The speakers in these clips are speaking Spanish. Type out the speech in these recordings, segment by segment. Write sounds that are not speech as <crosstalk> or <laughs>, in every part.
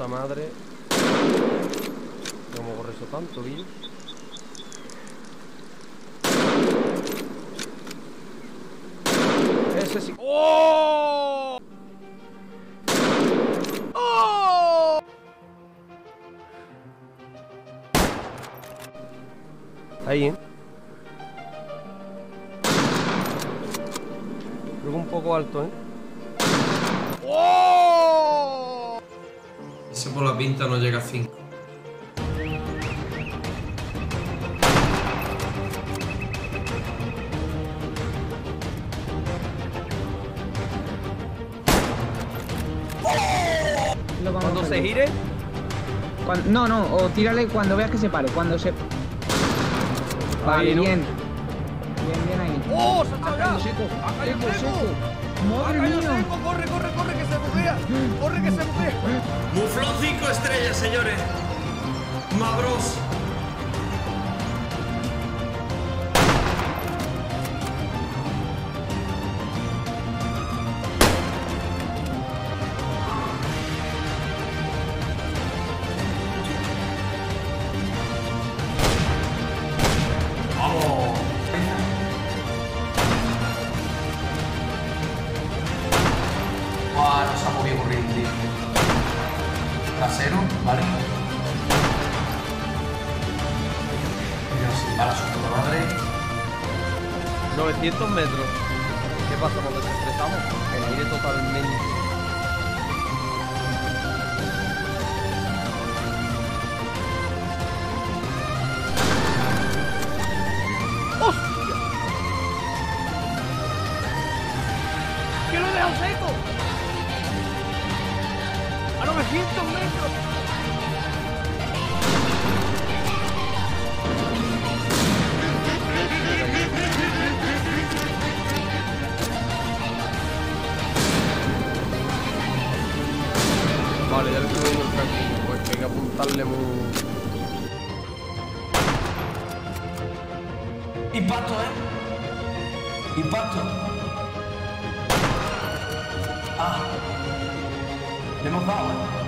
puta madre. ¿Cómo corre eso tanto, tío? Ese sí. ¡Oh! ¡Oh! Ahí, ¿eh? Creo que un poco alto, ¿eh? ¡Oh! Por la pinta no llega a 5. Lo vamos Cuando se gire, no, no, o tírale cuando veas que se pare. Cuando se. Vale, Ahí, ¿no? bien. Bien, bien ahí. ¡Oh! ¡Se ha. Seco. ¡Ha Madre mía. ¡Corre, corre, corre! ¡Que se buguea! ¡Corre, que se buguea! Muflón 5 estrellas, señores. Mabros. Corriendo, tío. Trasero, vale. Mira, sin balas su madre. 900 metros. ¿Qué pasa? Nos desestresamos. El aire totalmente. ¡Que lo he dejado seco! ¡A 900 metros! Vale, ya le estoy viendo el tranquilo. Pues que hay que apuntarle muy. Impacto, ¿eh? Impacto. Ah. Le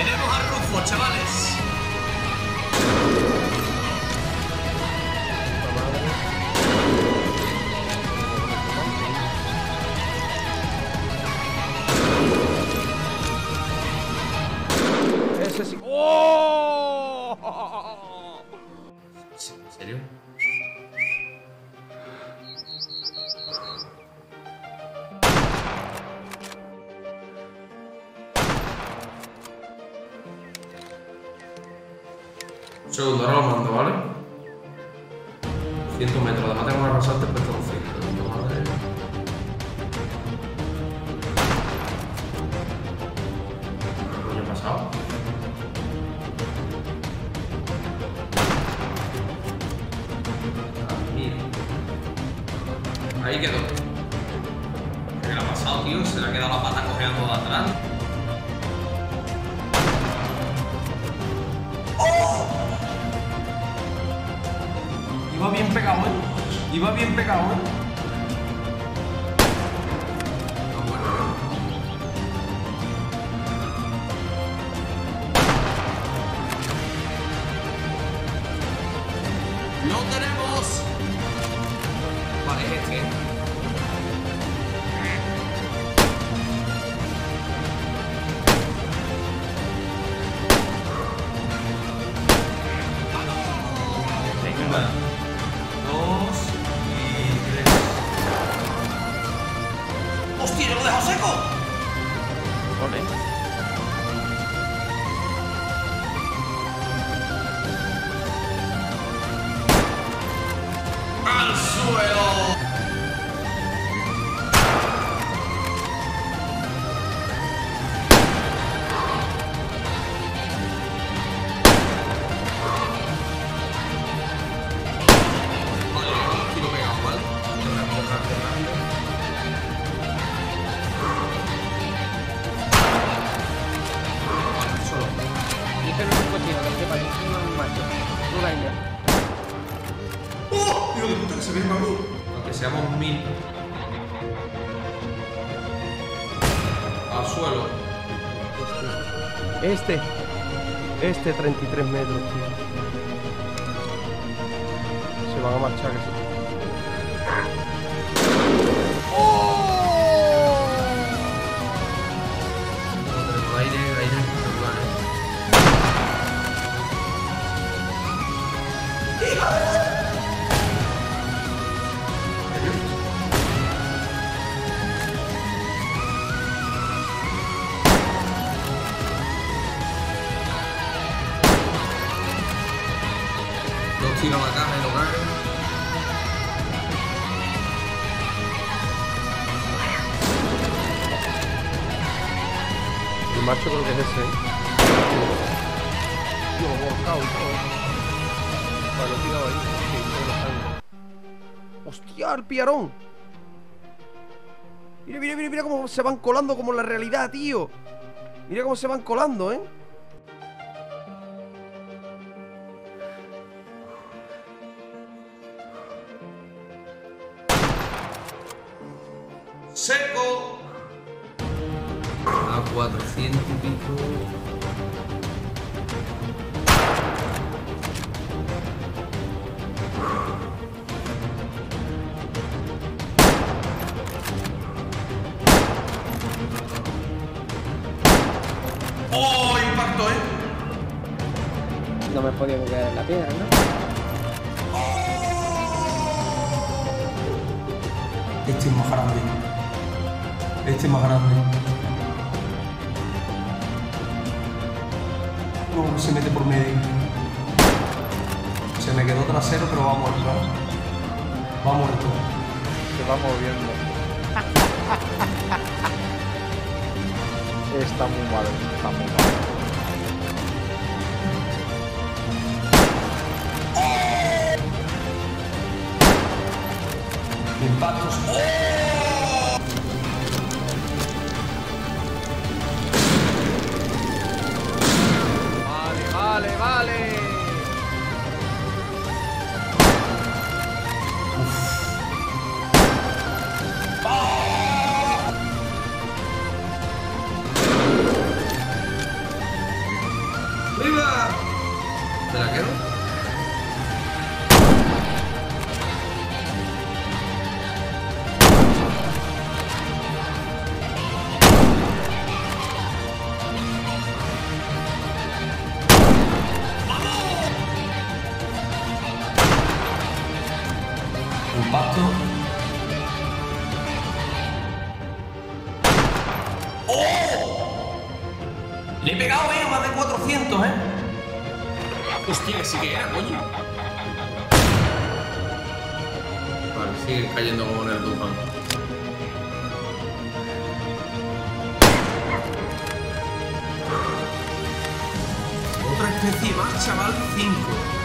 Tenemos a Rufo, chavales. Ese sí. ¡Oh! <laughs> ¿En serio? Segundo, ahora lo mando, ¿vale? 100 metros, además tengo una rasante puesta Iba bien pegado, ¿eh? Iba bien pegado, ¿eh? ¡Al seamos mil. Al suelo. Este. Este 33 metros, tío. Se van a marchar, que sí. No la caja y lo. El macho creo que es ese, ¿eh? Tío, todo. Vale, lo he tirado ahí. ¡Hostia, el piarón! Mira, mira, mira, mira cómo se van colando como en la realidad, tío. Mira cómo se van colando, ¿eh? ¡Seco! A 400 y pico. ¡Oh! Impacto, ¿eh? No me podido quedar en la piedra, ¿no? Este es más grande. Este es más grande. No, se mete por medio. Se me quedó trasero, pero va muerto. ¿eh? Va muerto. Se va moviendo. está muy mal, está muy mal. Impactos. Que era, coño. Vale, sigue cayendo como en el Dufan. Otra especie más, chaval, 5.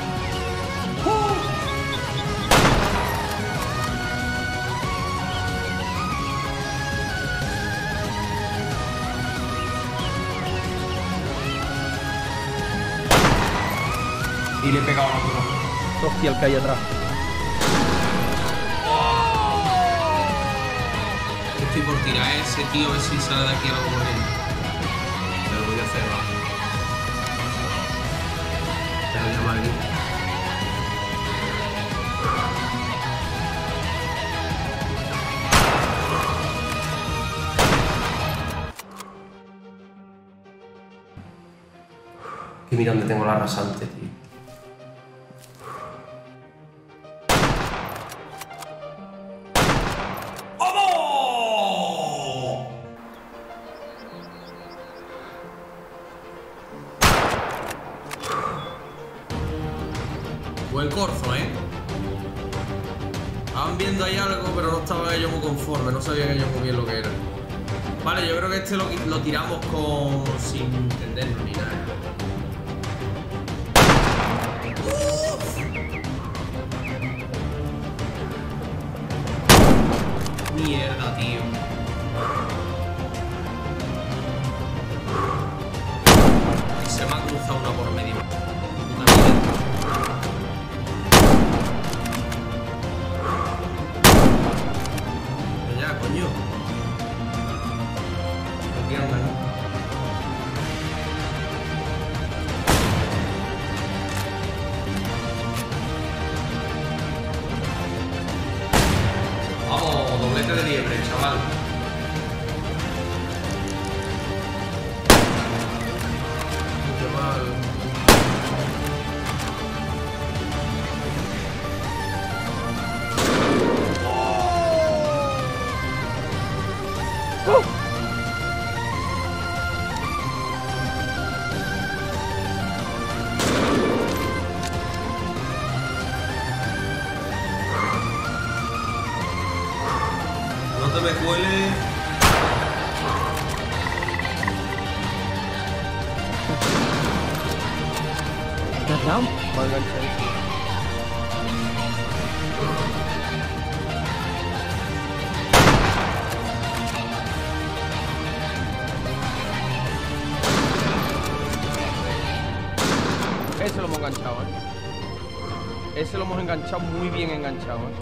Y le he pegado al otro. Hostia, el que hay atrás. Estoy por tirar a ese tío a ver si sale de aquí algo corriendo. Pero lo voy a hacer, va. Pero llama aquí. Que mira dónde tengo la rasante, tío. Buen corzo, ¿eh? Estaban viendo ahí algo, pero no estaba ellos muy conformes, no sabían ellos muy bien lo que era. Vale, yo creo que este lo, lo tiramos con. sin entenderlo ni nada. Mierda, tío. Enganchado. Ese lo hemos enganchado, ¿eh? Ese lo hemos enganchado muy bien enganchado, ¿eh?